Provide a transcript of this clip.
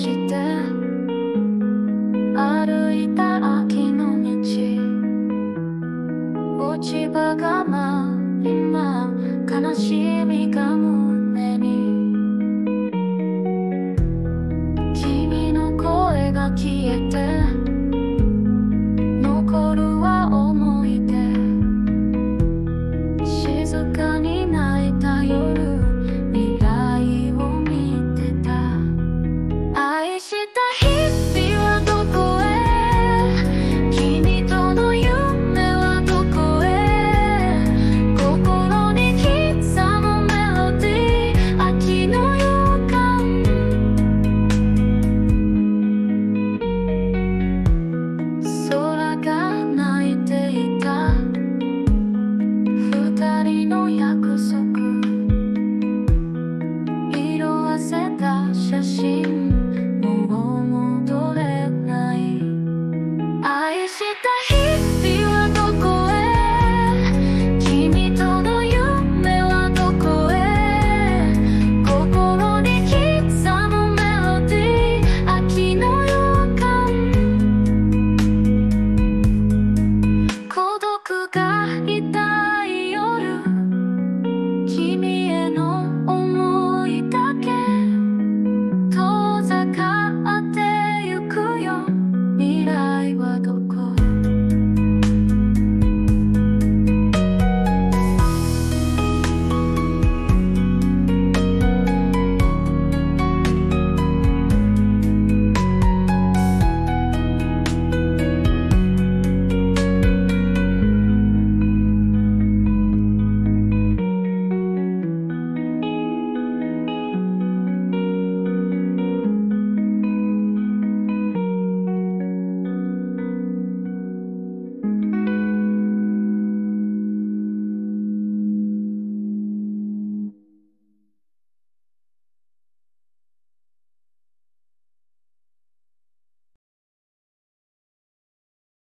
して歩いた秋の道。落ち葉が舞い今悲しみがもうした日